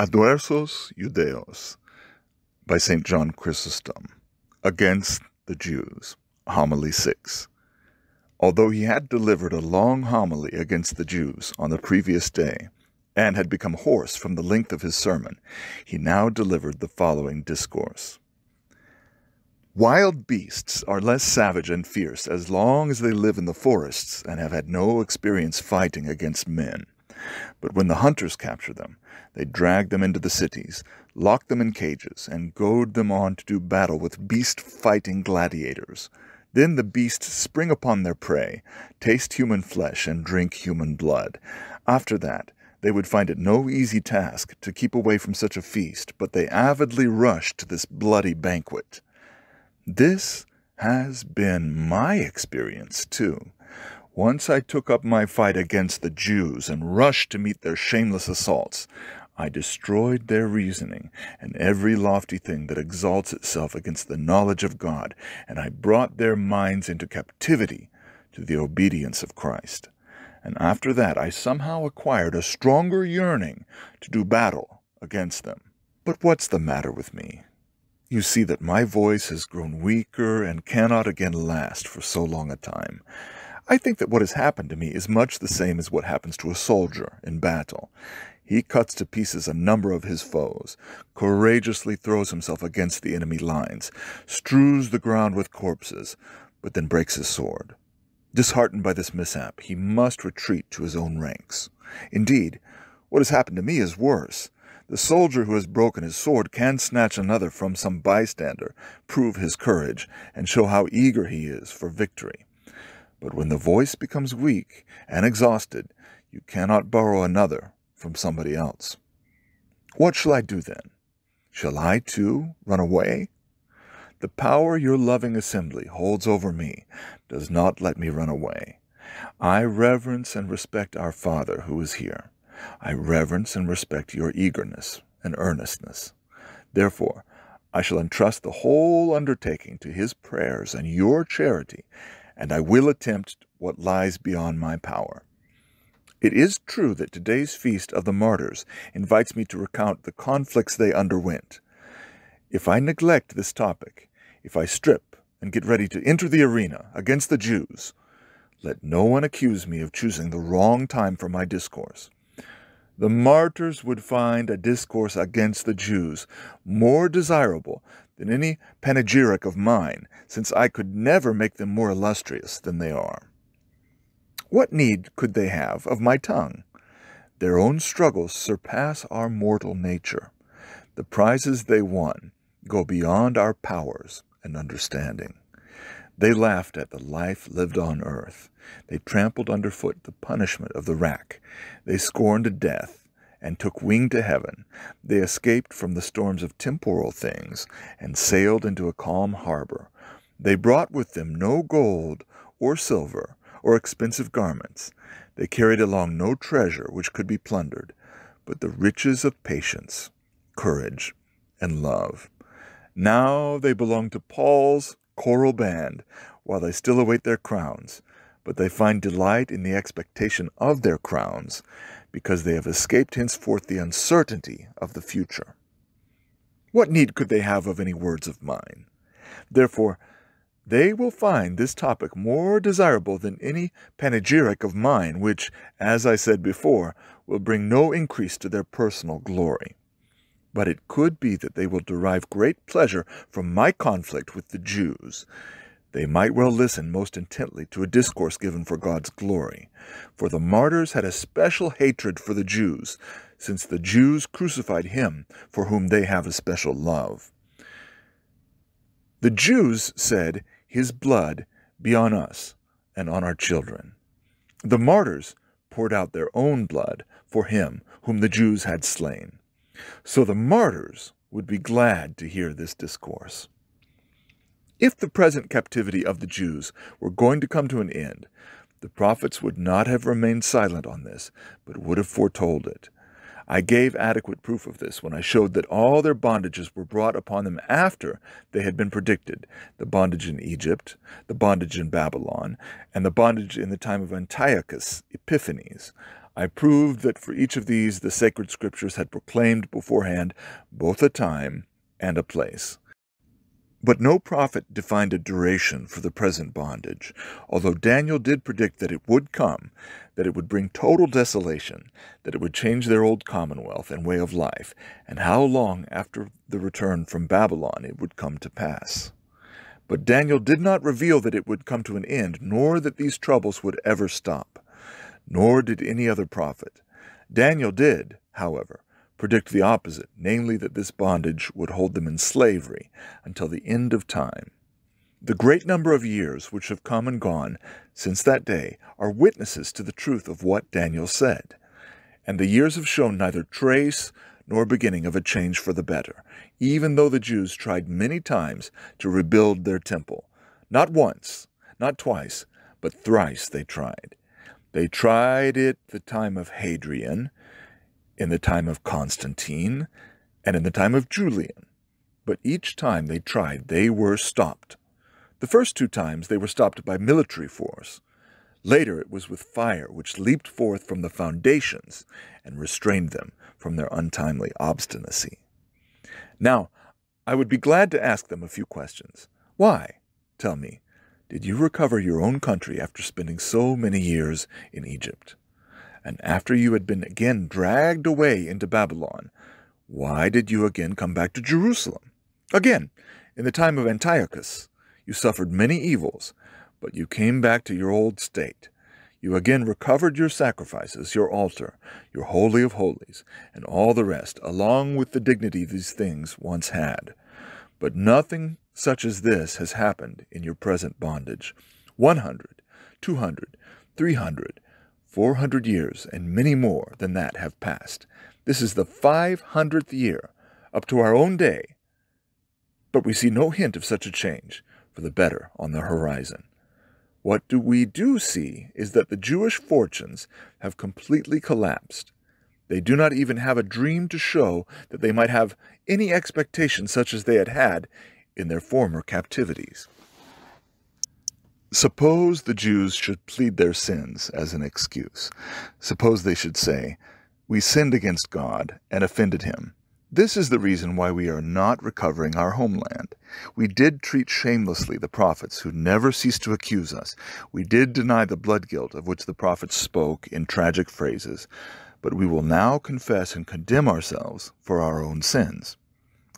Adversus Judaeos by St. John Chrysostom Against the Jews, Homily 6. Although he had delivered a long homily against the Jews on the previous day, and had become hoarse from the length of his sermon, he now delivered the following discourse. Wild beasts are less savage and fierce as long as they live in the forests and have had no experience fighting against men. But when the hunters capture them, they drag them into the cities, lock them in cages, and goad them on to do battle with beast fighting gladiators. Then the beasts spring upon their prey, taste human flesh, and drink human blood. After that, they would find it no easy task to keep away from such a feast, but they avidly rush to this bloody banquet. This has been my experience, too. Once I took up my fight against the Jews and rushed to meet their shameless assaults. I destroyed their reasoning and every lofty thing that exalts itself against the knowledge of God, and I brought their minds into captivity to the obedience of Christ. And after that I somehow acquired a stronger yearning to do battle against them. But what's the matter with me? You see that my voice has grown weaker and cannot again last for so long a time. I think that what has happened to me is much the same as what happens to a soldier in battle. He cuts to pieces a number of his foes, courageously throws himself against the enemy lines, strews the ground with corpses, but then breaks his sword. Disheartened by this mishap, he must retreat to his own ranks. Indeed, what has happened to me is worse. The soldier who has broken his sword can snatch another from some bystander, prove his courage, and show how eager he is for victory. But when the voice becomes weak and exhausted, you cannot borrow another from somebody else. What shall I do then? Shall I, too, run away? The power your loving assembly holds over me does not let me run away. I reverence and respect our Father who is here. I reverence and respect your eagerness and earnestness. Therefore, I shall entrust the whole undertaking to his prayers and your charity, and I will attempt what lies beyond my power. It is true that today's feast of the martyrs invites me to recount the conflicts they underwent. If I neglect this topic, if I strip and get ready to enter the arena against the Jews, let no one accuse me of choosing the wrong time for my discourse. The martyrs would find a discourse against the Jews more desirable than any panegyric of mine, since I could never make them more illustrious than they are. What need could they have of my tongue? Their own struggles surpass our mortal nature. The prizes they won go beyond our powers and understanding. They laughed at the life lived on earth. They trampled underfoot the punishment of the rack. They scorned death and took wing to heaven. They escaped from the storms of temporal things and sailed into a calm harbor. They brought with them no gold or silver or expensive garments. They carried along no treasure which could be plundered, but the riches of patience, courage, and love. Now they belong to Paul's choral band, while they still await their crowns, but they find delight in the expectation of their crowns because they have escaped henceforth the uncertainty of the future. What need could they have of any words of mine? Therefore, they will find this topic more desirable than any panegyric of mine, which, as I said before, will bring no increase to their personal glory. But it could be that they will derive great pleasure from my conflict with the Jews, they might well listen most intently to a discourse given for God's glory, for the martyrs had a special hatred for the Jews, since the Jews crucified him for whom they have a special love. The Jews said, His blood be on us and on our children. The martyrs poured out their own blood for him whom the Jews had slain. So the martyrs would be glad to hear this discourse. If the present captivity of the Jews were going to come to an end, the prophets would not have remained silent on this, but would have foretold it. I gave adequate proof of this when I showed that all their bondages were brought upon them after they had been predicted the bondage in Egypt, the bondage in Babylon, and the bondage in the time of Antiochus Epiphanes. I proved that for each of these the sacred scriptures had proclaimed beforehand both a time and a place. But no prophet defined a duration for the present bondage, although Daniel did predict that it would come, that it would bring total desolation, that it would change their old commonwealth and way of life, and how long after the return from Babylon it would come to pass. But Daniel did not reveal that it would come to an end, nor that these troubles would ever stop. Nor did any other prophet. Daniel did, however, predict the opposite, namely that this bondage would hold them in slavery until the end of time. The great number of years which have come and gone since that day are witnesses to the truth of what Daniel said. And the years have shown neither trace nor beginning of a change for the better, even though the Jews tried many times to rebuild their temple. Not once, not twice, but thrice they tried. They tried it the time of Hadrian, in the time of Constantine, and in the time of Julian. But each time they tried, they were stopped. The first two times they were stopped by military force. Later it was with fire, which leaped forth from the foundations and restrained them from their untimely obstinacy. Now, I would be glad to ask them a few questions. Why, tell me, did you recover your own country after spending so many years in Egypt? And after you had been again dragged away into Babylon, why did you again come back to Jerusalem? Again, in the time of Antiochus, you suffered many evils, but you came back to your old state. You again recovered your sacrifices, your altar, your holy of holies, and all the rest, along with the dignity these things once had. But nothing such as this has happened in your present bondage. One hundred, two hundred, three hundred, Four hundred years and many more than that have passed. This is the five hundredth year, up to our own day. But we see no hint of such a change for the better on the horizon. What do we do see is that the Jewish fortunes have completely collapsed. They do not even have a dream to show that they might have any expectation such as they had had in their former captivities. Suppose the Jews should plead their sins as an excuse. Suppose they should say, We sinned against God and offended him. This is the reason why we are not recovering our homeland. We did treat shamelessly the prophets who never ceased to accuse us. We did deny the blood guilt of which the prophets spoke in tragic phrases. But we will now confess and condemn ourselves for our own sins.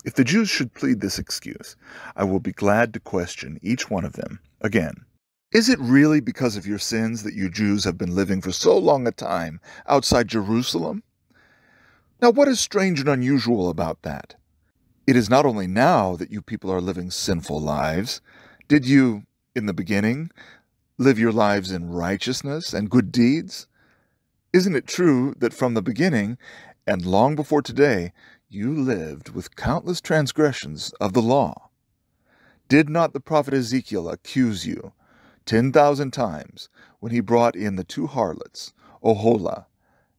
If the Jews should plead this excuse, I will be glad to question each one of them again is it really because of your sins that you Jews have been living for so long a time outside Jerusalem? Now, what is strange and unusual about that? It is not only now that you people are living sinful lives. Did you, in the beginning, live your lives in righteousness and good deeds? Isn't it true that from the beginning, and long before today, you lived with countless transgressions of the law? Did not the prophet Ezekiel accuse you ten thousand times when he brought in the two harlots, Oholah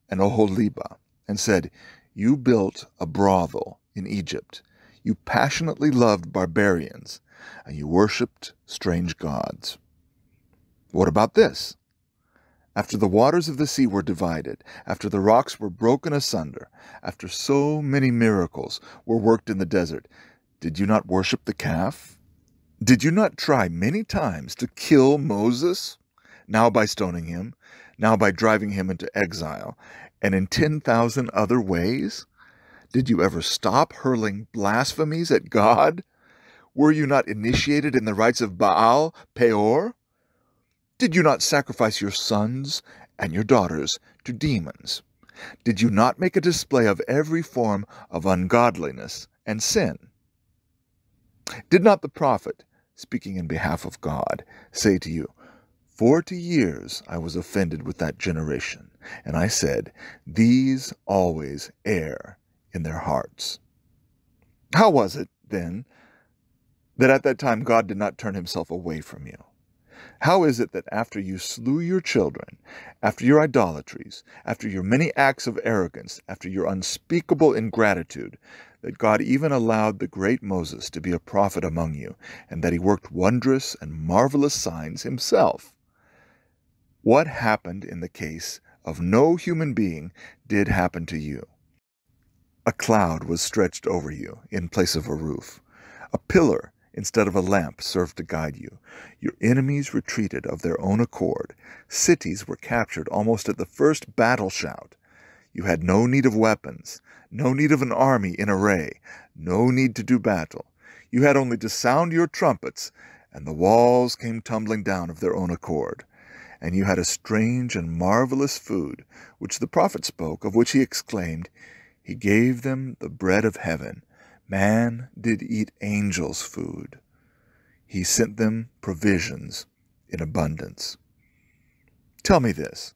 and Oholibah, and said, You built a brothel in Egypt. You passionately loved barbarians, and you worshipped strange gods. What about this? After the waters of the sea were divided, after the rocks were broken asunder, after so many miracles were worked in the desert, did you not worship the calf did you not try many times to kill Moses? Now by stoning him, now by driving him into exile, and in 10,000 other ways? Did you ever stop hurling blasphemies at God? Were you not initiated in the rites of Baal Peor? Did you not sacrifice your sons and your daughters to demons? Did you not make a display of every form of ungodliness and sin? Did not the prophet speaking in behalf of God, say to you, Forty years I was offended with that generation, and I said, These always err in their hearts. How was it, then, that at that time God did not turn himself away from you? How is it that after you slew your children, after your idolatries, after your many acts of arrogance, after your unspeakable ingratitude, that God even allowed the great Moses to be a prophet among you, and that he worked wondrous and marvelous signs himself. What happened in the case of no human being did happen to you. A cloud was stretched over you in place of a roof. A pillar instead of a lamp served to guide you. Your enemies retreated of their own accord. Cities were captured almost at the first battle shout. You had no need of weapons, no need of an army in array, no need to do battle. You had only to sound your trumpets, and the walls came tumbling down of their own accord. And you had a strange and marvelous food, which the prophet spoke, of which he exclaimed, He gave them the bread of heaven. Man did eat angels' food. He sent them provisions in abundance. Tell me this.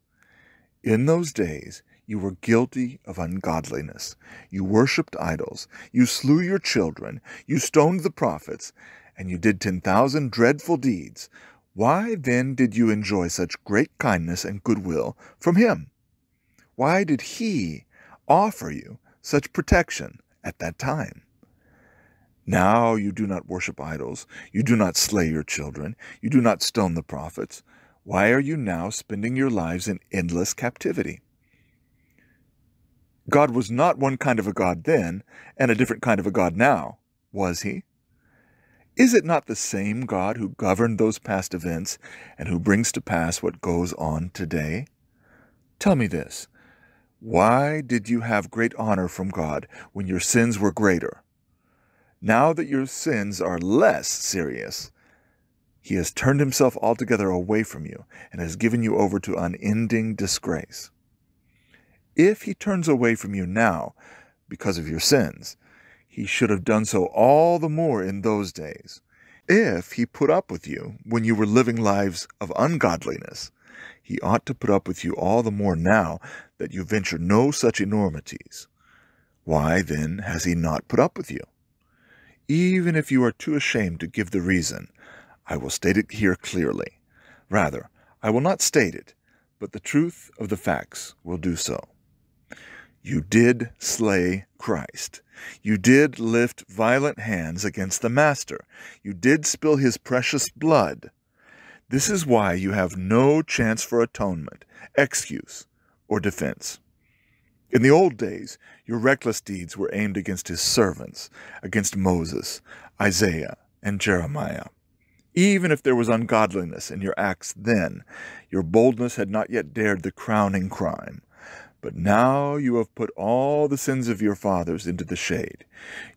In those days you were guilty of ungodliness. You worshipped idols. You slew your children. You stoned the prophets. And you did ten thousand dreadful deeds. Why then did you enjoy such great kindness and goodwill from him? Why did he offer you such protection at that time? Now you do not worship idols. You do not slay your children. You do not stone the prophets. Why are you now spending your lives in endless captivity? God was not one kind of a God then and a different kind of a God now, was he? Is it not the same God who governed those past events and who brings to pass what goes on today? Tell me this. Why did you have great honor from God when your sins were greater? Now that your sins are less serious, he has turned himself altogether away from you and has given you over to unending disgrace. If he turns away from you now because of your sins, he should have done so all the more in those days. If he put up with you when you were living lives of ungodliness, he ought to put up with you all the more now that you venture no such enormities. Why, then, has he not put up with you? Even if you are too ashamed to give the reason, I will state it here clearly. Rather, I will not state it, but the truth of the facts will do so. You did slay Christ. You did lift violent hands against the Master. You did spill his precious blood. This is why you have no chance for atonement, excuse, or defense. In the old days, your reckless deeds were aimed against his servants, against Moses, Isaiah, and Jeremiah. Even if there was ungodliness in your acts then, your boldness had not yet dared the crowning crime. But now you have put all the sins of your fathers into the shade.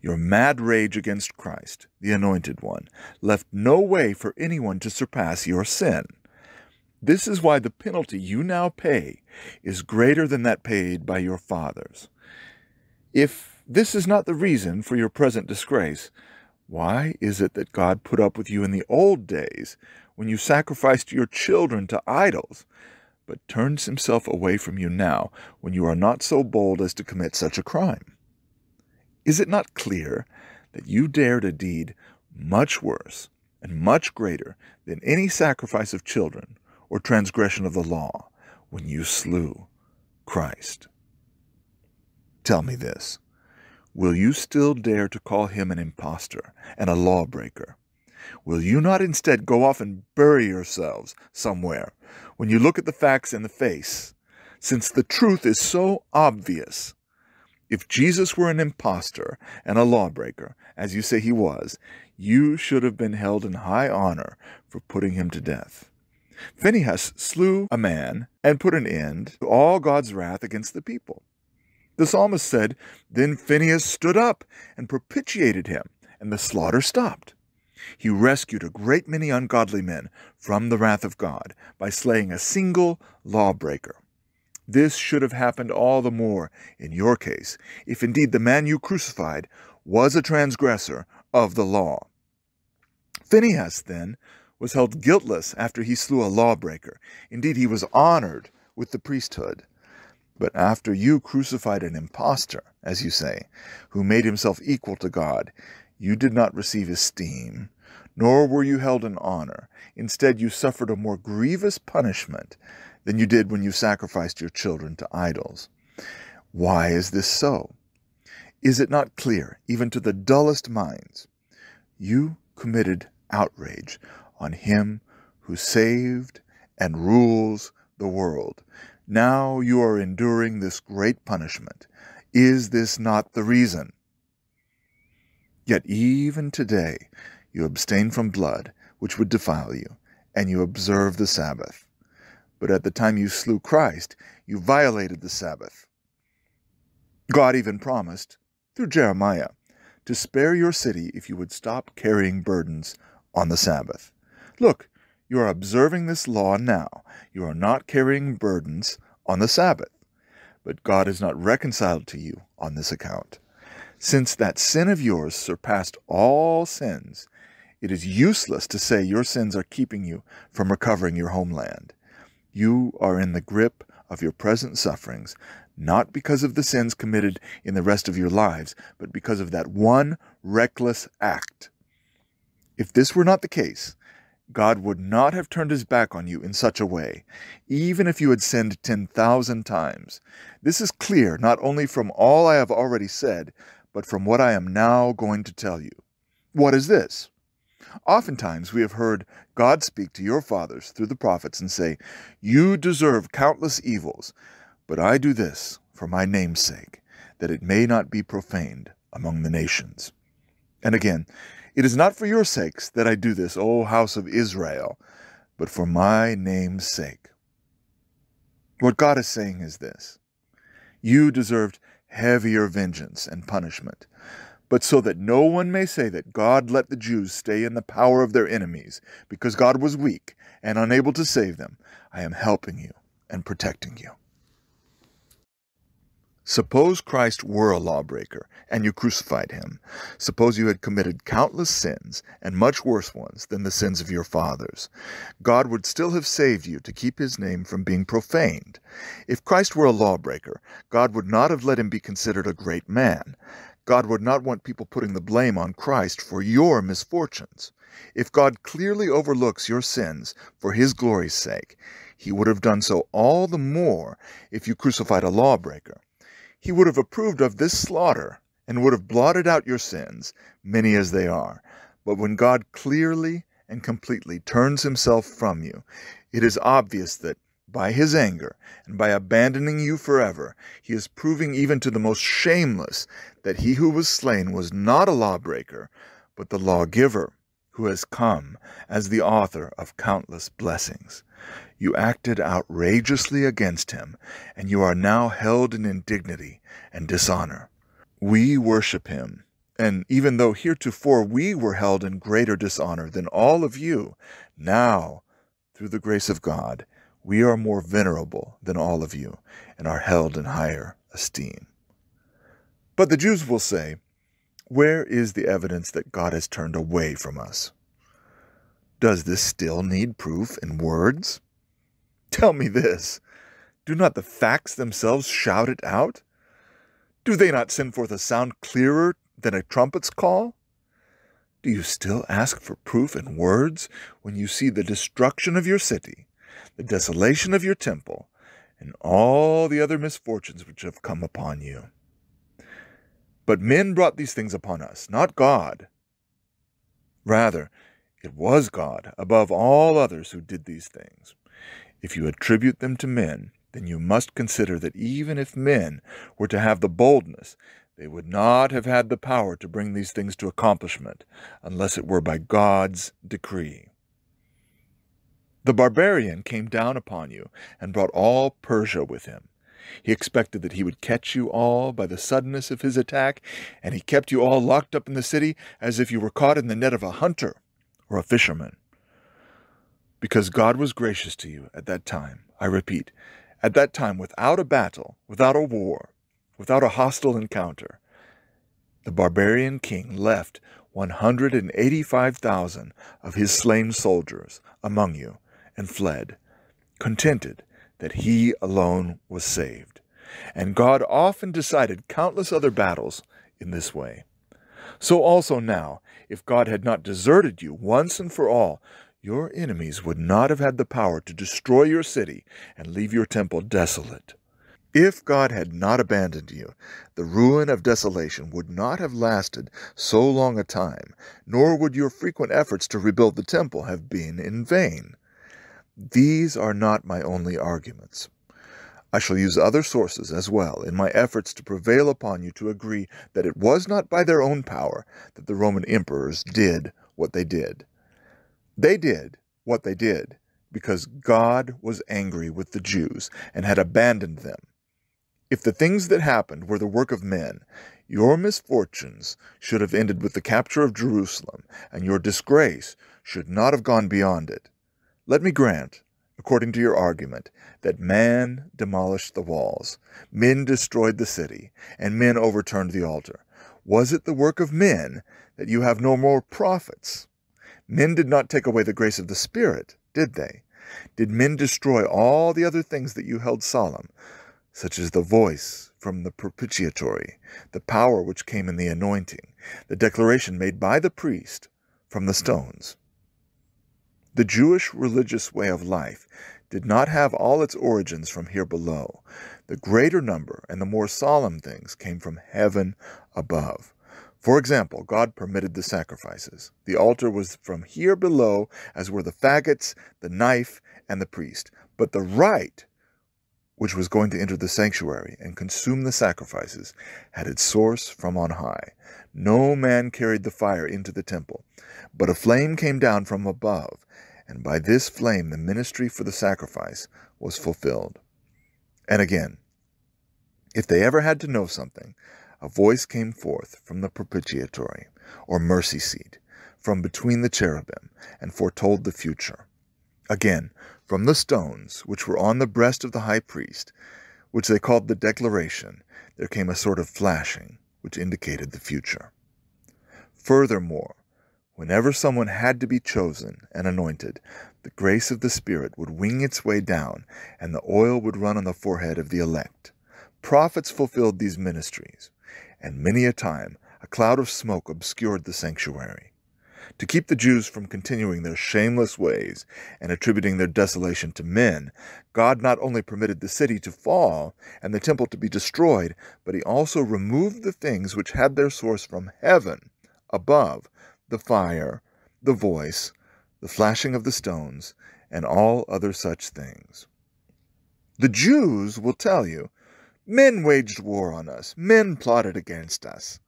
Your mad rage against Christ, the Anointed One, left no way for anyone to surpass your sin. This is why the penalty you now pay is greater than that paid by your fathers. If this is not the reason for your present disgrace, why is it that God put up with you in the old days when you sacrificed your children to idols? But turns himself away from you now when you are not so bold as to commit such a crime? Is it not clear that you dared a deed much worse and much greater than any sacrifice of children or transgression of the law when you slew Christ? Tell me this. Will you still dare to call him an impostor and a lawbreaker Will you not instead go off and bury yourselves somewhere when you look at the facts in the face, since the truth is so obvious? If Jesus were an impostor and a lawbreaker, as you say he was, you should have been held in high honor for putting him to death. Phinehas slew a man and put an end to all God's wrath against the people. The psalmist said, Then Phinehas stood up and propitiated him, and the slaughter stopped. He rescued a great many ungodly men from the wrath of God by slaying a single lawbreaker. This should have happened all the more in your case, if indeed the man you crucified was a transgressor of the law. Phinehas, then, was held guiltless after he slew a lawbreaker. Indeed, he was honored with the priesthood. But after you crucified an impostor, as you say, who made himself equal to God, you did not receive esteem, nor were you held in honor. Instead, you suffered a more grievous punishment than you did when you sacrificed your children to idols. Why is this so? Is it not clear, even to the dullest minds? You committed outrage on him who saved and rules the world. Now you are enduring this great punishment. Is this not the reason? Yet even today you abstain from blood, which would defile you, and you observe the Sabbath. But at the time you slew Christ, you violated the Sabbath. God even promised, through Jeremiah, to spare your city if you would stop carrying burdens on the Sabbath. Look, you are observing this law now. You are not carrying burdens on the Sabbath. But God is not reconciled to you on this account. Since that sin of yours surpassed all sins, it is useless to say your sins are keeping you from recovering your homeland. You are in the grip of your present sufferings, not because of the sins committed in the rest of your lives, but because of that one reckless act. If this were not the case, God would not have turned his back on you in such a way, even if you had sinned 10,000 times. This is clear not only from all I have already said, but from what I am now going to tell you. What is this? Oftentimes we have heard God speak to your fathers through the prophets and say, You deserve countless evils, but I do this for my name's sake, that it may not be profaned among the nations. And again, it is not for your sakes that I do this, O house of Israel, but for my name's sake. What God is saying is this You deserved heavier vengeance and punishment, but so that no one may say that God let the Jews stay in the power of their enemies, because God was weak and unable to save them, I am helping you and protecting you. Suppose Christ were a lawbreaker, and you crucified him. Suppose you had committed countless sins, and much worse ones than the sins of your fathers. God would still have saved you to keep his name from being profaned. If Christ were a lawbreaker, God would not have let him be considered a great man. God would not want people putting the blame on Christ for your misfortunes. If God clearly overlooks your sins for his glory's sake, he would have done so all the more if you crucified a lawbreaker he would have approved of this slaughter and would have blotted out your sins, many as they are. But when God clearly and completely turns himself from you, it is obvious that by his anger and by abandoning you forever, he is proving even to the most shameless that he who was slain was not a lawbreaker, but the lawgiver who has come as the author of countless blessings. You acted outrageously against him, and you are now held in indignity and dishonor. We worship him, and even though heretofore we were held in greater dishonor than all of you, now, through the grace of God, we are more venerable than all of you, and are held in higher esteem. But the Jews will say, Where is the evidence that God has turned away from us? Does this still need proof in words? Tell me this do not the facts themselves shout it out? Do they not send forth a sound clearer than a trumpet's call? Do you still ask for proof in words when you see the destruction of your city, the desolation of your temple, and all the other misfortunes which have come upon you? But men brought these things upon us, not God. Rather, it was God, above all others, who did these things. If you attribute them to men, then you must consider that even if men were to have the boldness, they would not have had the power to bring these things to accomplishment unless it were by God's decree. The barbarian came down upon you and brought all Persia with him. He expected that he would catch you all by the suddenness of his attack, and he kept you all locked up in the city as if you were caught in the net of a hunter or a fisherman because God was gracious to you at that time. I repeat, at that time, without a battle, without a war, without a hostile encounter, the barbarian king left 185,000 of his slain soldiers among you and fled, contented that he alone was saved. And God often decided countless other battles in this way. So also now, if God had not deserted you once and for all, your enemies would not have had the power to destroy your city and leave your temple desolate. If God had not abandoned you, the ruin of desolation would not have lasted so long a time, nor would your frequent efforts to rebuild the temple have been in vain. These are not my only arguments. I shall use other sources as well in my efforts to prevail upon you to agree that it was not by their own power that the Roman emperors did what they did. They did what they did because God was angry with the Jews and had abandoned them. If the things that happened were the work of men, your misfortunes should have ended with the capture of Jerusalem, and your disgrace should not have gone beyond it. Let me grant, according to your argument, that man demolished the walls, men destroyed the city, and men overturned the altar. Was it the work of men that you have no more prophets? Men did not take away the grace of the Spirit, did they? Did men destroy all the other things that you held solemn, such as the voice from the propitiatory, the power which came in the anointing, the declaration made by the priest from the stones? The Jewish religious way of life did not have all its origins from here below. The greater number and the more solemn things came from heaven above. For example, God permitted the sacrifices. The altar was from here below, as were the faggots, the knife, and the priest. But the rite, which was going to enter the sanctuary and consume the sacrifices, had its source from on high. No man carried the fire into the temple, but a flame came down from above and by this flame the ministry for the sacrifice was fulfilled. And again, if they ever had to know something, a voice came forth from the propitiatory, or mercy seat, from between the cherubim, and foretold the future. Again, from the stones which were on the breast of the high priest, which they called the declaration, there came a sort of flashing, which indicated the future. Furthermore, Whenever someone had to be chosen and anointed, the grace of the Spirit would wing its way down, and the oil would run on the forehead of the elect. Prophets fulfilled these ministries, and many a time a cloud of smoke obscured the sanctuary. To keep the Jews from continuing their shameless ways and attributing their desolation to men, God not only permitted the city to fall and the temple to be destroyed, but he also removed the things which had their source from heaven above the fire, the voice, the flashing of the stones, and all other such things. The Jews will tell you, men waged war on us, men plotted against us.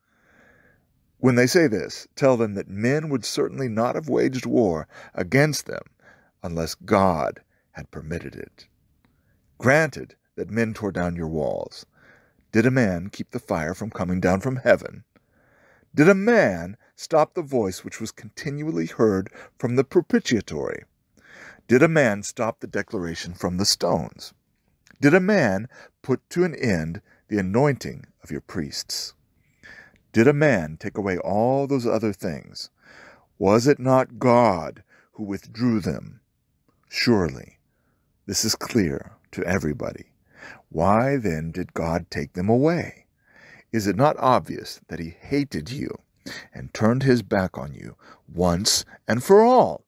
When they say this, tell them that men would certainly not have waged war against them unless God had permitted it. Granted that men tore down your walls. Did a man keep the fire from coming down from heaven? Did a man stop the voice which was continually heard from the propitiatory? Did a man stop the declaration from the stones? Did a man put to an end the anointing of your priests? Did a man take away all those other things? Was it not God who withdrew them? Surely, this is clear to everybody. Why then did God take them away? Is it not obvious that he hated you and turned his back on you once and for all.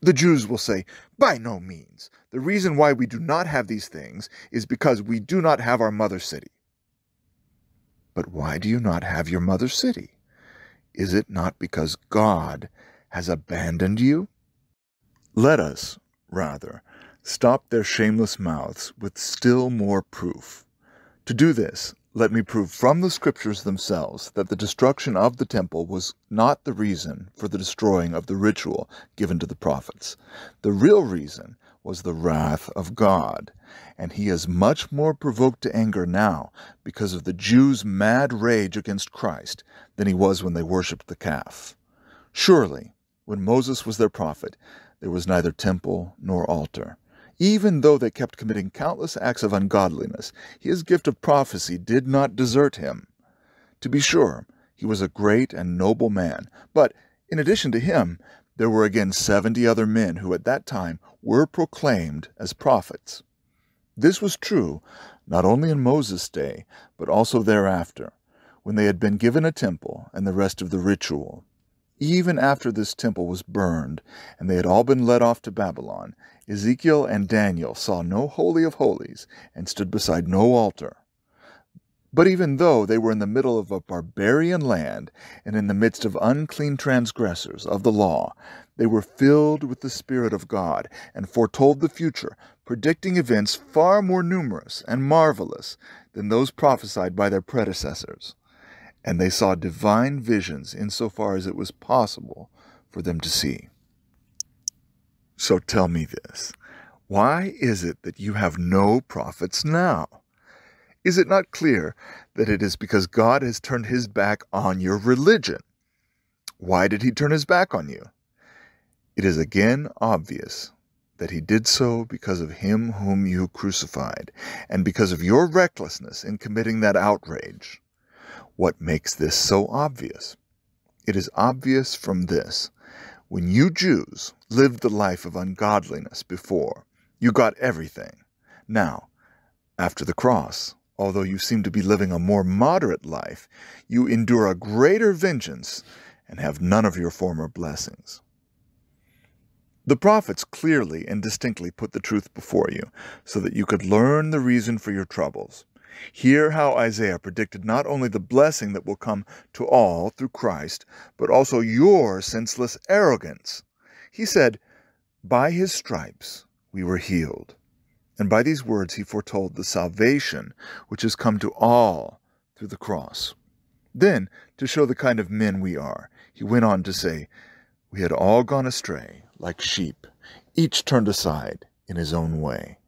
The Jews will say, By no means. The reason why we do not have these things is because we do not have our mother city. But why do you not have your mother city? Is it not because God has abandoned you? Let us, rather, stop their shameless mouths with still more proof. To do this, let me prove from the scriptures themselves that the destruction of the temple was not the reason for the destroying of the ritual given to the prophets. The real reason was the wrath of God, and he is much more provoked to anger now because of the Jews' mad rage against Christ than he was when they worshipped the calf. Surely, when Moses was their prophet, there was neither temple nor altar. Even though they kept committing countless acts of ungodliness, his gift of prophecy did not desert him. To be sure, he was a great and noble man, but in addition to him, there were again seventy other men who at that time were proclaimed as prophets. This was true not only in Moses' day, but also thereafter, when they had been given a temple and the rest of the ritual. Even after this temple was burned and they had all been led off to Babylon, Ezekiel and Daniel saw no Holy of Holies and stood beside no altar. But even though they were in the middle of a barbarian land and in the midst of unclean transgressors of the law, they were filled with the Spirit of God and foretold the future, predicting events far more numerous and marvelous than those prophesied by their predecessors. And they saw divine visions insofar as it was possible for them to see. So tell me this why is it that you have no prophets now? Is it not clear that it is because God has turned his back on your religion? Why did he turn his back on you? It is again obvious that he did so because of him whom you crucified, and because of your recklessness in committing that outrage. What makes this so obvious? It is obvious from this. When you Jews lived the life of ungodliness before, you got everything. Now, after the cross, although you seem to be living a more moderate life, you endure a greater vengeance and have none of your former blessings. The prophets clearly and distinctly put the truth before you, so that you could learn the reason for your troubles. Hear how Isaiah predicted not only the blessing that will come to all through Christ, but also your senseless arrogance. He said, By his stripes we were healed. And by these words he foretold the salvation which has come to all through the cross. Then, to show the kind of men we are, he went on to say, We had all gone astray, like sheep, each turned aside in his own way.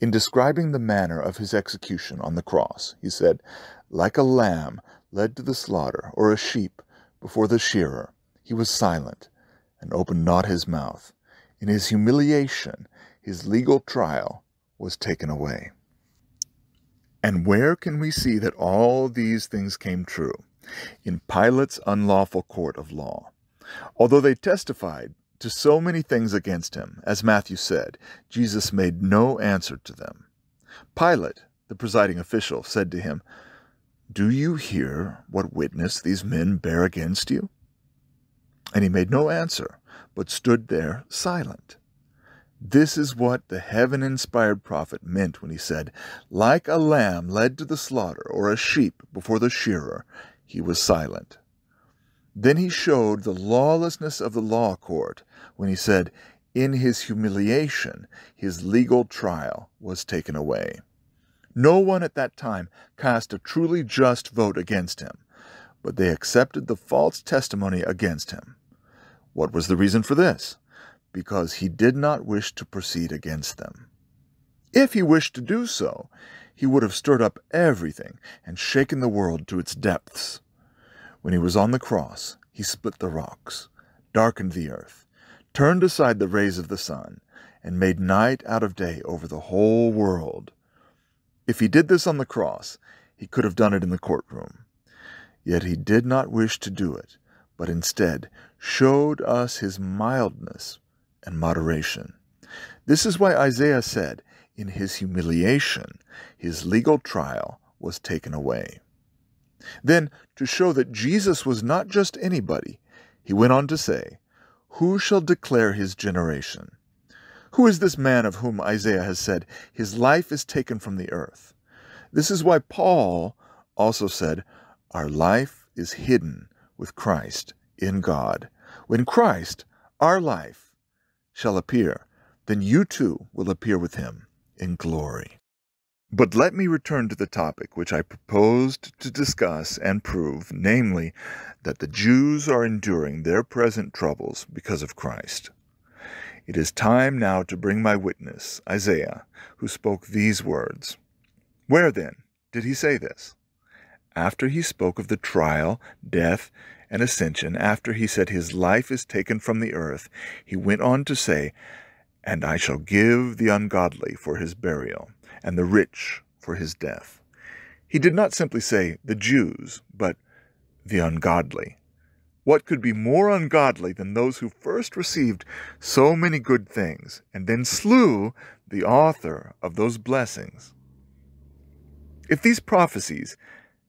In describing the manner of his execution on the cross, he said, Like a lamb led to the slaughter, or a sheep before the shearer, he was silent and opened not his mouth. In his humiliation, his legal trial was taken away. And where can we see that all these things came true? In Pilate's unlawful court of law. Although they testified to so many things against him, as Matthew said, Jesus made no answer to them. Pilate, the presiding official, said to him, Do you hear what witness these men bear against you? And he made no answer, but stood there silent. This is what the heaven inspired prophet meant when he said, Like a lamb led to the slaughter, or a sheep before the shearer, he was silent. Then he showed the lawlessness of the law court when he said, In his humiliation, his legal trial was taken away. No one at that time cast a truly just vote against him, but they accepted the false testimony against him. What was the reason for this? because he did not wish to proceed against them. If he wished to do so, he would have stirred up everything and shaken the world to its depths. When he was on the cross, he split the rocks, darkened the earth, turned aside the rays of the sun, and made night out of day over the whole world. If he did this on the cross, he could have done it in the courtroom. Yet he did not wish to do it, but instead showed us his mildness and moderation. This is why Isaiah said, In his humiliation, his legal trial was taken away. Then, to show that Jesus was not just anybody, he went on to say, Who shall declare his generation? Who is this man of whom Isaiah has said, His life is taken from the earth? This is why Paul also said, Our life is hidden with Christ in God. When Christ, our life, shall appear, then you too will appear with him in glory. But let me return to the topic which I proposed to discuss and prove, namely, that the Jews are enduring their present troubles because of Christ. It is time now to bring my witness, Isaiah, who spoke these words. Where then did he say this? After he spoke of the trial, death, and ascension, after he said his life is taken from the earth, he went on to say, And I shall give the ungodly for his burial, and the rich for his death. He did not simply say the Jews, but the ungodly. What could be more ungodly than those who first received so many good things and then slew the author of those blessings? If these prophecies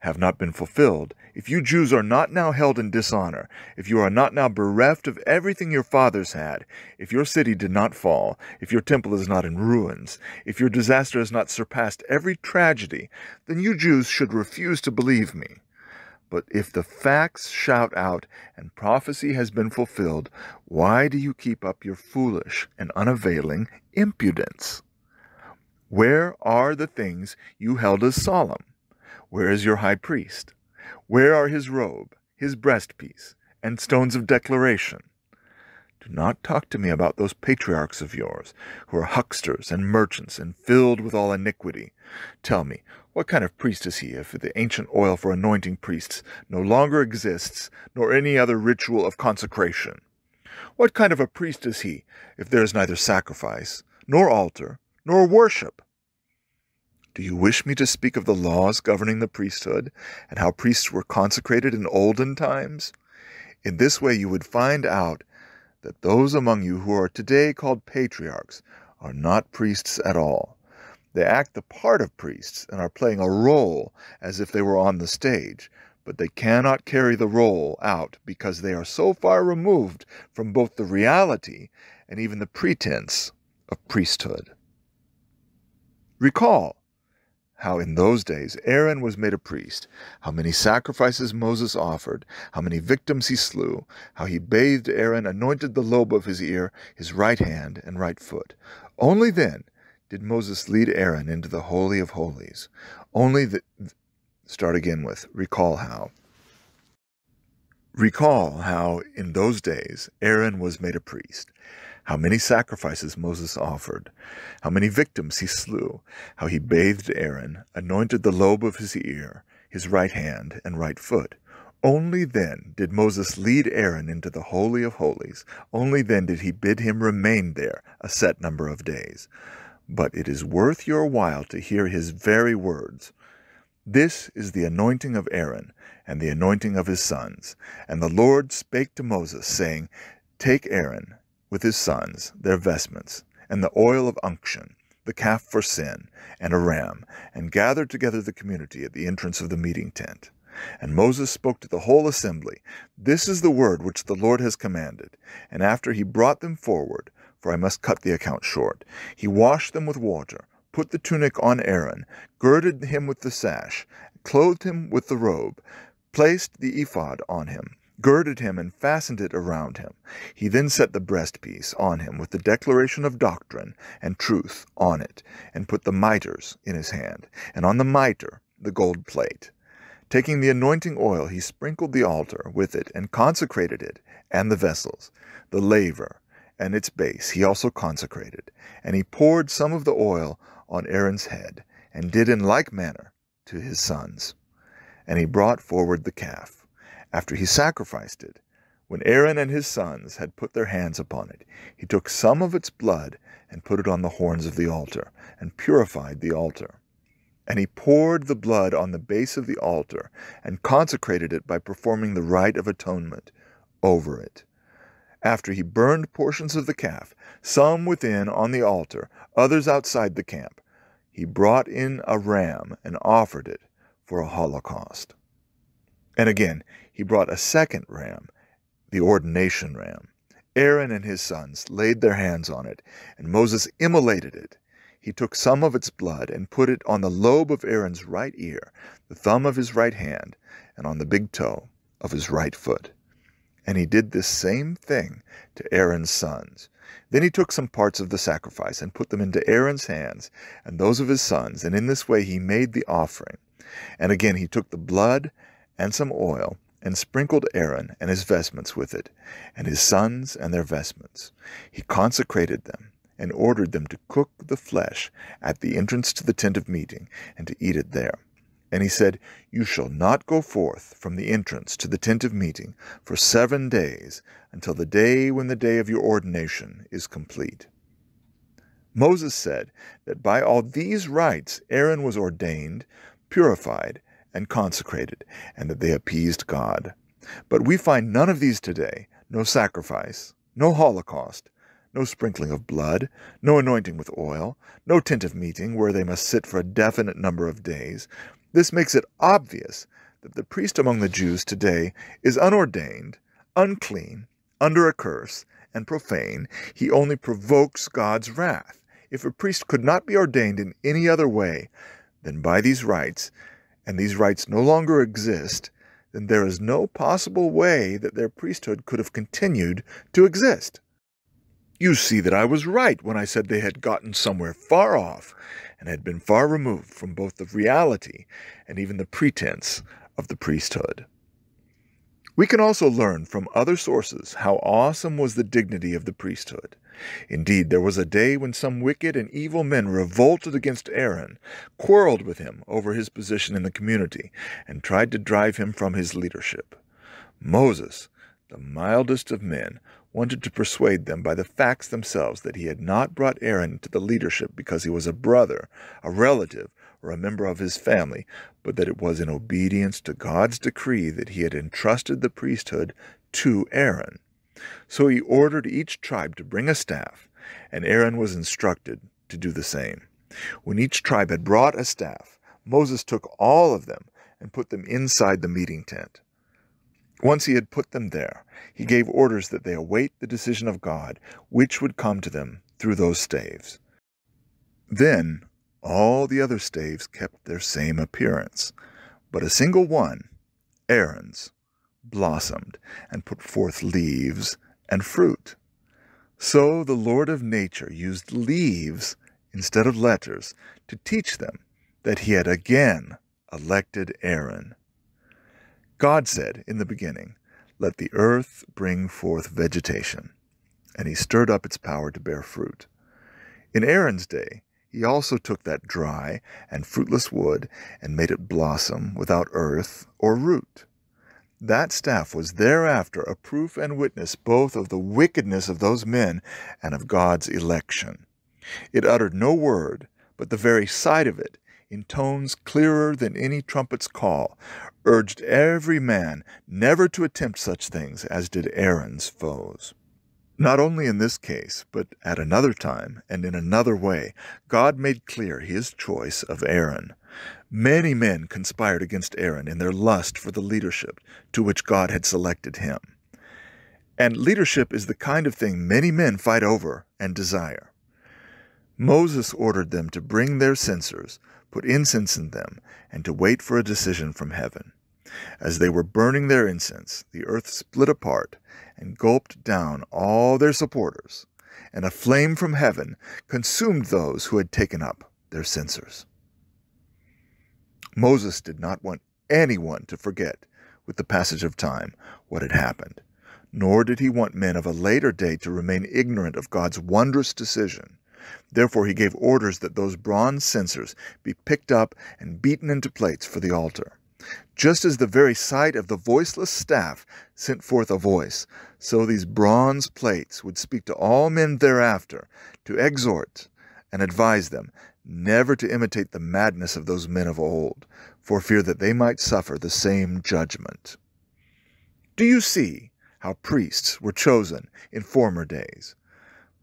have not been fulfilled, if you Jews are not now held in dishonor, if you are not now bereft of everything your fathers had, if your city did not fall, if your temple is not in ruins, if your disaster has not surpassed every tragedy, then you Jews should refuse to believe me. But if the facts shout out and prophecy has been fulfilled, why do you keep up your foolish and unavailing impudence? Where are the things you held as solemn? Where is your high priest? Where are his robe, his breastpiece, and stones of declaration? Do not talk to me about those patriarchs of yours, who are hucksters and merchants and filled with all iniquity. Tell me, what kind of priest is he if the ancient oil for anointing priests no longer exists, nor any other ritual of consecration? What kind of a priest is he if there is neither sacrifice, nor altar, nor worship? Do you wish me to speak of the laws governing the priesthood, and how priests were consecrated in olden times? In this way you would find out that those among you who are today called patriarchs are not priests at all. They act the part of priests and are playing a role as if they were on the stage, but they cannot carry the role out because they are so far removed from both the reality and even the pretense of priesthood. Recall how in those days Aaron was made a priest, how many sacrifices Moses offered, how many victims he slew, how he bathed Aaron, anointed the lobe of his ear, his right hand, and right foot. Only then did Moses lead Aaron into the Holy of Holies. Only the. Start again with recall how. Recall how in those days Aaron was made a priest how many sacrifices Moses offered, how many victims he slew, how he bathed Aaron, anointed the lobe of his ear, his right hand, and right foot. Only then did Moses lead Aaron into the Holy of Holies. Only then did he bid him remain there a set number of days. But it is worth your while to hear his very words. This is the anointing of Aaron, and the anointing of his sons. And the Lord spake to Moses, saying, Take Aaron, with his sons, their vestments, and the oil of unction, the calf for sin, and a ram, and gathered together the community at the entrance of the meeting tent. And Moses spoke to the whole assembly, This is the word which the Lord has commanded. And after he brought them forward, for I must cut the account short, he washed them with water, put the tunic on Aaron, girded him with the sash, clothed him with the robe, placed the ephod on him, girded him and fastened it around him. He then set the breastpiece on him with the declaration of doctrine and truth on it, and put the mitres in his hand, and on the mitre the gold plate. Taking the anointing oil, he sprinkled the altar with it and consecrated it and the vessels, the laver and its base he also consecrated. And he poured some of the oil on Aaron's head, and did in like manner to his sons. And he brought forward the calf after he sacrificed it. When Aaron and his sons had put their hands upon it, he took some of its blood and put it on the horns of the altar, and purified the altar. And he poured the blood on the base of the altar, and consecrated it by performing the rite of atonement over it. After he burned portions of the calf, some within on the altar, others outside the camp, he brought in a ram and offered it for a holocaust. And again, he brought a second ram, the ordination ram. Aaron and his sons laid their hands on it, and Moses immolated it. He took some of its blood and put it on the lobe of Aaron's right ear, the thumb of his right hand, and on the big toe of his right foot. And he did this same thing to Aaron's sons. Then he took some parts of the sacrifice and put them into Aaron's hands and those of his sons, and in this way he made the offering. And again he took the blood and some oil, and sprinkled Aaron and his vestments with it, and his sons and their vestments. He consecrated them, and ordered them to cook the flesh at the entrance to the tent of meeting, and to eat it there. And he said, You shall not go forth from the entrance to the tent of meeting for seven days, until the day when the day of your ordination is complete. Moses said that by all these rites Aaron was ordained, purified, and consecrated, and that they appeased God. But we find none of these today no sacrifice, no holocaust, no sprinkling of blood, no anointing with oil, no tent of meeting where they must sit for a definite number of days. This makes it obvious that the priest among the Jews today is unordained, unclean, under a curse, and profane. He only provokes God's wrath. If a priest could not be ordained in any other way than by these rites, and these rites no longer exist, then there is no possible way that their priesthood could have continued to exist. You see that I was right when I said they had gotten somewhere far off, and had been far removed from both the reality and even the pretense of the priesthood. We can also learn from other sources how awesome was the dignity of the priesthood. Indeed, there was a day when some wicked and evil men revolted against Aaron, quarreled with him over his position in the community, and tried to drive him from his leadership. Moses, the mildest of men, wanted to persuade them by the facts themselves that he had not brought Aaron to the leadership because he was a brother, a relative, or a member of his family, but that it was in obedience to God's decree that he had entrusted the priesthood to Aaron. So he ordered each tribe to bring a staff, and Aaron was instructed to do the same. When each tribe had brought a staff, Moses took all of them and put them inside the meeting tent. Once he had put them there, he gave orders that they await the decision of God, which would come to them through those staves. Then all the other staves kept their same appearance, but a single one, Aaron's, blossomed and put forth leaves and fruit. So the Lord of nature used leaves instead of letters to teach them that he had again elected Aaron. God said in the beginning, Let the earth bring forth vegetation. And he stirred up its power to bear fruit. In Aaron's day, he also took that dry and fruitless wood and made it blossom without earth or root. That staff was thereafter a proof and witness both of the wickedness of those men and of God's election. It uttered no word, but the very sight of it in tones clearer than any trumpet's call, urged every man never to attempt such things as did Aaron's foes. Not only in this case, but at another time and in another way, God made clear his choice of Aaron. Many men conspired against Aaron in their lust for the leadership to which God had selected him. And leadership is the kind of thing many men fight over and desire. Moses ordered them to bring their censers, put incense in them, and to wait for a decision from heaven. As they were burning their incense, the earth split apart and gulped down all their supporters, and a flame from heaven consumed those who had taken up their censers. Moses did not want anyone to forget, with the passage of time, what had happened, nor did he want men of a later day to remain ignorant of God's wondrous decision Therefore he gave orders that those bronze censers be picked up and beaten into plates for the altar. Just as the very sight of the voiceless staff sent forth a voice, so these bronze plates would speak to all men thereafter, to exhort and advise them never to imitate the madness of those men of old, for fear that they might suffer the same judgment. Do you see how priests were chosen in former days?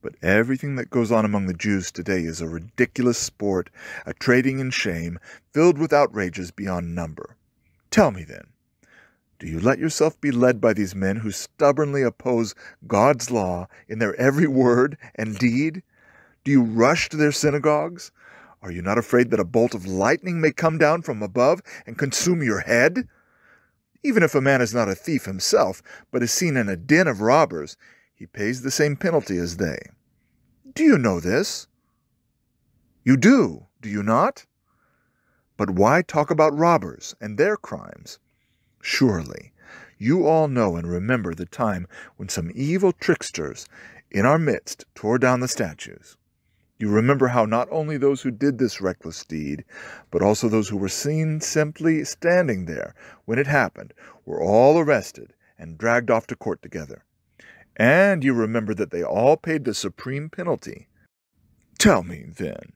But everything that goes on among the Jews today is a ridiculous sport, a trading in shame, filled with outrages beyond number. Tell me then, do you let yourself be led by these men who stubbornly oppose God's law in their every word and deed? Do you rush to their synagogues? Are you not afraid that a bolt of lightning may come down from above and consume your head? Even if a man is not a thief himself, but is seen in a den of robbers, he pays the same penalty as they. Do you know this? You do, do you not? But why talk about robbers and their crimes? Surely you all know and remember the time when some evil tricksters in our midst tore down the statues. You remember how not only those who did this reckless deed, but also those who were seen simply standing there when it happened, were all arrested and dragged off to court together. And you remember that they all paid the supreme penalty. Tell me, then,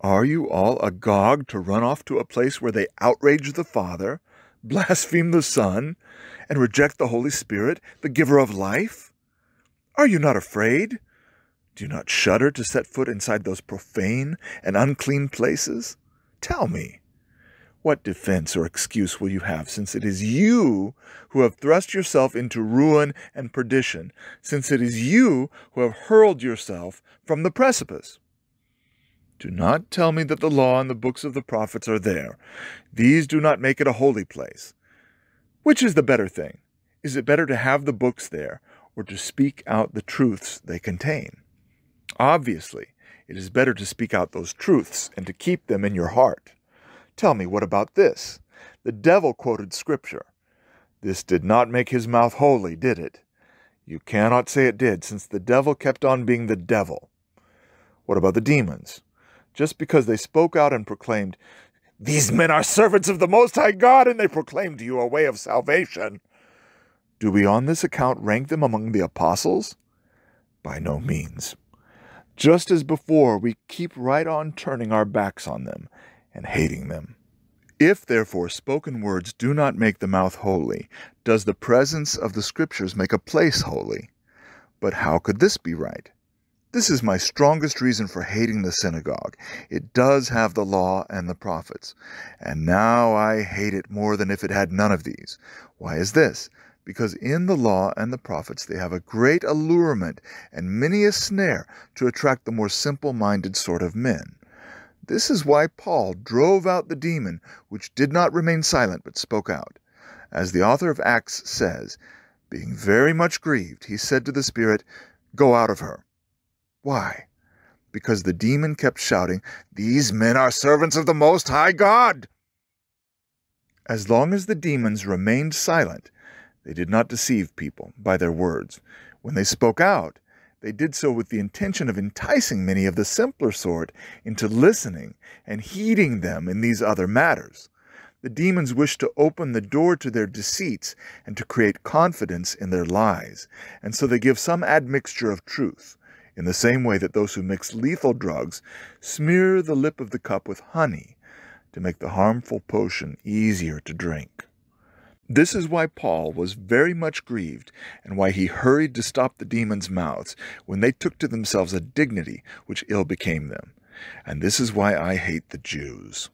are you all agog to run off to a place where they outrage the Father, blaspheme the Son, and reject the Holy Spirit, the giver of life? Are you not afraid? Do you not shudder to set foot inside those profane and unclean places? Tell me. What defense or excuse will you have, since it is you who have thrust yourself into ruin and perdition, since it is you who have hurled yourself from the precipice? Do not tell me that the law and the books of the prophets are there. These do not make it a holy place. Which is the better thing? Is it better to have the books there, or to speak out the truths they contain? Obviously, it is better to speak out those truths and to keep them in your heart. Tell me, what about this? The devil quoted Scripture. This did not make his mouth holy, did it? You cannot say it did, since the devil kept on being the devil. What about the demons? Just because they spoke out and proclaimed, These men are servants of the Most High God, and they proclaim to you a way of salvation. Do we on this account rank them among the apostles? By no means. Just as before, we keep right on turning our backs on them and hating them. If, therefore, spoken words do not make the mouth holy, does the presence of the Scriptures make a place holy? But how could this be right? This is my strongest reason for hating the synagogue. It does have the law and the prophets. And now I hate it more than if it had none of these. Why is this? Because in the law and the prophets they have a great allurement and many a snare to attract the more simple minded sort of men. This is why Paul drove out the demon, which did not remain silent but spoke out. As the author of Acts says, being very much grieved, he said to the Spirit, Go out of her. Why? Because the demon kept shouting, These men are servants of the Most High God! As long as the demons remained silent, they did not deceive people by their words. When they spoke out, they did so with the intention of enticing many of the simpler sort into listening and heeding them in these other matters. The demons wish to open the door to their deceits and to create confidence in their lies, and so they give some admixture of truth in the same way that those who mix lethal drugs smear the lip of the cup with honey to make the harmful potion easier to drink. This is why Paul was very much grieved, and why he hurried to stop the demons' mouths when they took to themselves a dignity which ill became them. And this is why I hate the Jews.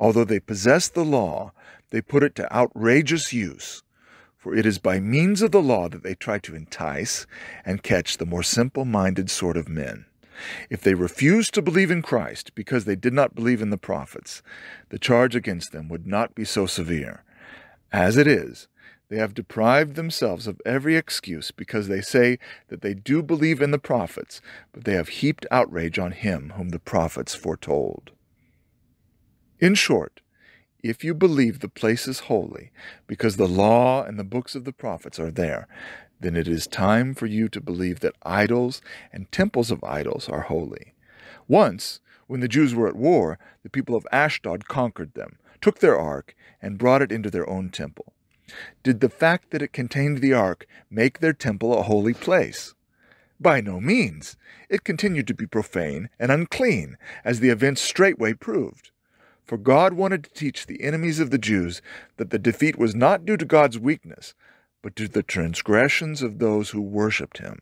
Although they possess the law, they put it to outrageous use for it is by means of the law that they try to entice and catch the more simple minded sort of men. If they refused to believe in Christ because they did not believe in the prophets, the charge against them would not be so severe. As it is, they have deprived themselves of every excuse because they say that they do believe in the prophets, but they have heaped outrage on him whom the prophets foretold. In short, if you believe the place is holy, because the law and the books of the prophets are there, then it is time for you to believe that idols and temples of idols are holy. Once, when the Jews were at war, the people of Ashdod conquered them, took their ark, and brought it into their own temple. Did the fact that it contained the ark make their temple a holy place? By no means. It continued to be profane and unclean, as the events straightway proved. For God wanted to teach the enemies of the Jews that the defeat was not due to God's weakness, but to the transgressions of those who worshipped him.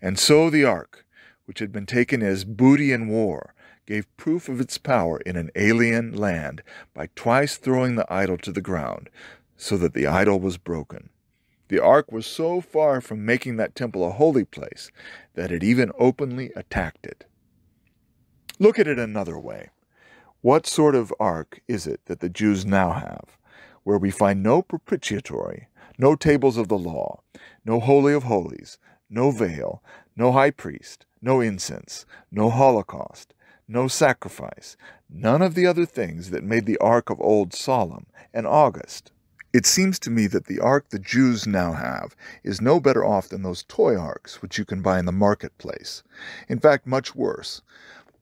And so the ark, which had been taken as booty in war, gave proof of its power in an alien land by twice throwing the idol to the ground, so that the idol was broken. The ark was so far from making that temple a holy place that it even openly attacked it. Look at it another way. What sort of ark is it that the Jews now have, where we find no propitiatory, no tables of the law, no holy of holies, no veil, no high priest, no incense, no holocaust, no sacrifice, none of the other things that made the ark of old solemn and august? It seems to me that the ark the Jews now have is no better off than those toy arks which you can buy in the marketplace. In fact, much worse.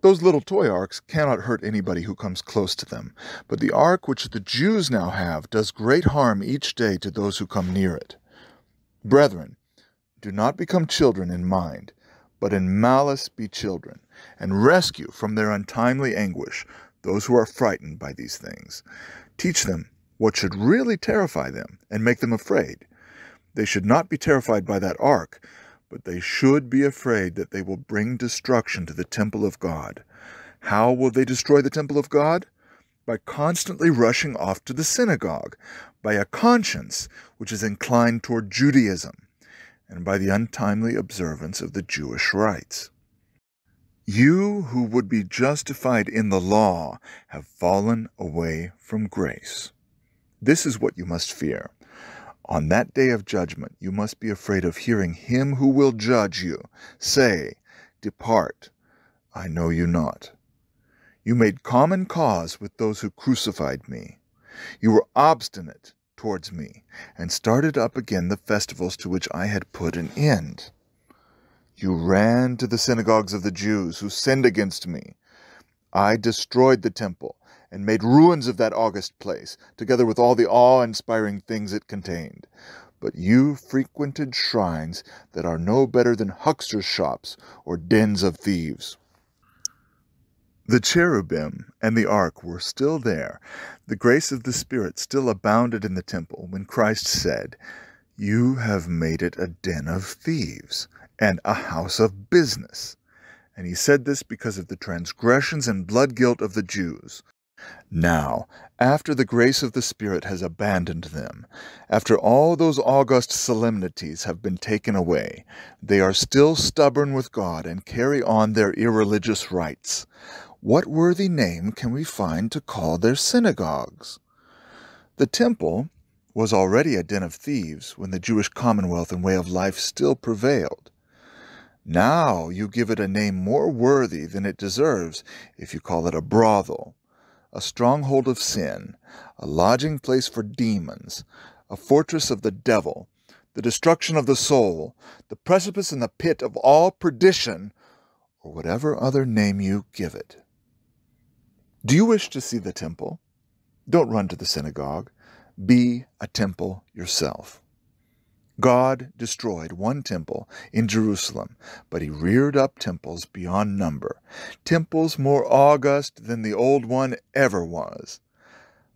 Those little toy arks cannot hurt anybody who comes close to them, but the ark which the Jews now have does great harm each day to those who come near it. Brethren, do not become children in mind, but in malice be children, and rescue from their untimely anguish those who are frightened by these things. Teach them what should really terrify them and make them afraid. They should not be terrified by that ark, but they should be afraid that they will bring destruction to the temple of God. How will they destroy the temple of God? By constantly rushing off to the synagogue, by a conscience which is inclined toward Judaism, and by the untimely observance of the Jewish rites. You who would be justified in the law have fallen away from grace. This is what you must fear. On that day of judgment, you must be afraid of hearing him who will judge you say, Depart, I know you not. You made common cause with those who crucified me. You were obstinate towards me, and started up again the festivals to which I had put an end. You ran to the synagogues of the Jews who sinned against me. I destroyed the temple and made ruins of that august place, together with all the awe inspiring things it contained. But you frequented shrines that are no better than hucksters' shops or dens of thieves. The cherubim and the ark were still there. The grace of the Spirit still abounded in the temple when Christ said, You have made it a den of thieves and a house of business. And he said this because of the transgressions and blood guilt of the Jews. Now, after the grace of the Spirit has abandoned them, after all those august solemnities have been taken away, they are still stubborn with God and carry on their irreligious rites. What worthy name can we find to call their synagogues? The temple was already a den of thieves when the Jewish commonwealth and way of life still prevailed. Now you give it a name more worthy than it deserves if you call it a brothel, a stronghold of sin, a lodging place for demons, a fortress of the devil, the destruction of the soul, the precipice and the pit of all perdition, or whatever other name you give it. Do you wish to see the temple? Don't run to the synagogue. Be a temple yourself. God destroyed one temple in Jerusalem, but he reared up temples beyond number, temples more august than the old one ever was.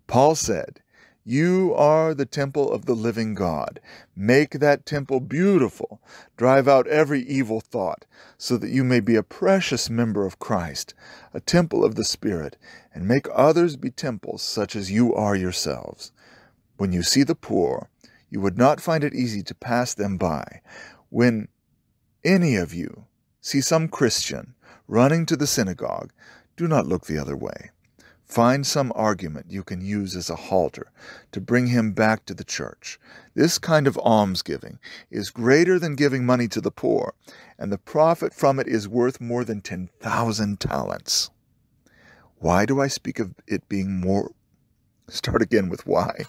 Paul said, You are the temple of the living God. Make that temple beautiful. Drive out every evil thought, so that you may be a precious member of Christ, a temple of the Spirit, and make others be temples such as you are yourselves. When you see the poor, you would not find it easy to pass them by. When any of you see some Christian running to the synagogue, do not look the other way. Find some argument you can use as a halter to bring him back to the church. This kind of almsgiving is greater than giving money to the poor, and the profit from it is worth more than 10,000 talents. Why do I speak of it being more? Start again with why.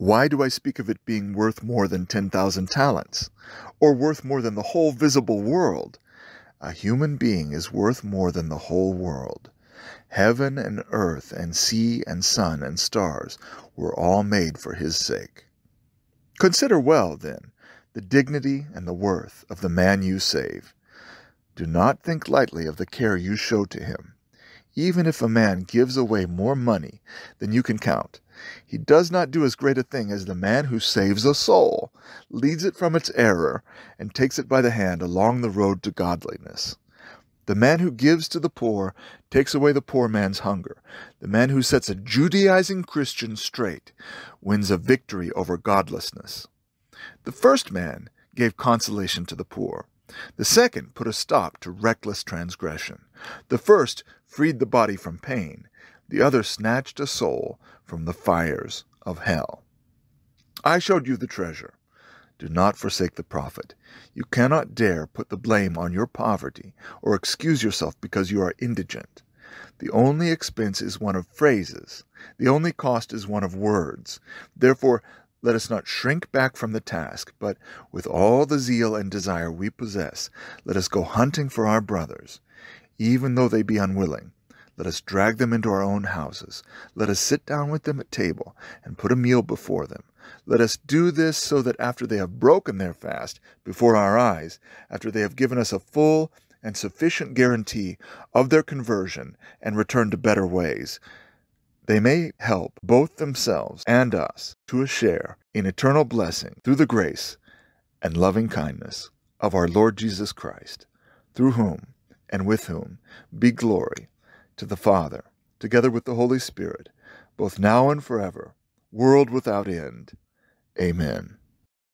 Why do I speak of it being worth more than 10,000 talents, or worth more than the whole visible world? A human being is worth more than the whole world. Heaven and earth and sea and sun and stars were all made for his sake. Consider well, then, the dignity and the worth of the man you save. Do not think lightly of the care you show to him. Even if a man gives away more money than you can count, he does not do as great a thing as the man who saves a soul, leads it from its error, and takes it by the hand along the road to godliness. The man who gives to the poor takes away the poor man's hunger. The man who sets a Judaizing Christian straight wins a victory over godlessness. The first man gave consolation to the poor. The second put a stop to reckless transgression. The first freed the body from pain. The other snatched a soul from the fires of hell. I showed you the treasure. Do not forsake the profit. You cannot dare put the blame on your poverty or excuse yourself because you are indigent. The only expense is one of phrases. The only cost is one of words. Therefore, let us not shrink back from the task, but with all the zeal and desire we possess, let us go hunting for our brothers, even though they be unwilling. Let us drag them into our own houses. Let us sit down with them at table and put a meal before them. Let us do this so that after they have broken their fast before our eyes, after they have given us a full and sufficient guarantee of their conversion and return to better ways, they may help both themselves and us to a share in eternal blessing through the grace and loving kindness of our Lord Jesus Christ, through whom and with whom be glory to the Father, together with the Holy Spirit, both now and forever, world without end. Amen.